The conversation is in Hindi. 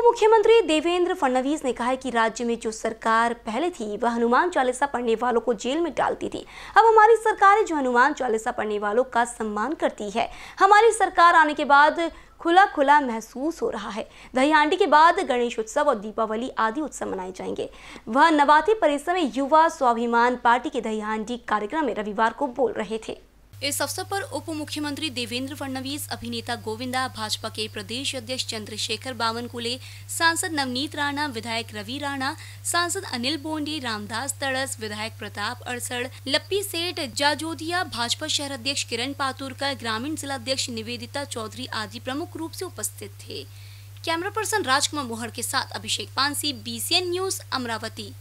मुख्यमंत्री देवेंद्र फडणवीस ने कहा है कि राज्य में जो सरकार पहले थी, वह हनुमान चालीसा पढ़ने वालों को जेल में डालती थी। अब हमारी सरकार जो हनुमान चालीसा पढ़ने वालों का सम्मान करती है। हमारी सरकार आने के बाद खुला खुला महसूस हो रहा है। दही हांडी के बाद गणेश उत्सव और दीपावली आदि उत्सव मनाए जाएँगे। वह नवाती परिसर में युवा स्वाभिमान पार्टी के दही हांडी कार्यक्रम में रविवार को बोल रहे थे। इस अवसर पर उप मुख्यमंत्री देवेंद्र फडणवीस, अभिनेता गोविंदा, भाजपा के प्रदेश अध्यक्ष चंद्रशेखर बावनकुले, सांसद नवनीत राणा, विधायक रवि राणा, सांसद अनिल बोंडे, रामदास तड़स, विधायक प्रताप अड़सड़, लप्पी सेठ जाजोदिया, भाजपा शहर अध्यक्ष किरण पातुरकर, ग्रामीण जिला अध्यक्ष निवेदिता चौधरी आदि प्रमुख रूप से उपस्थित थे। कैमरा पर्सन राजकुमार मोहर के साथ अभिषेक पानसी बीसीएन न्यूज़ अमरावती।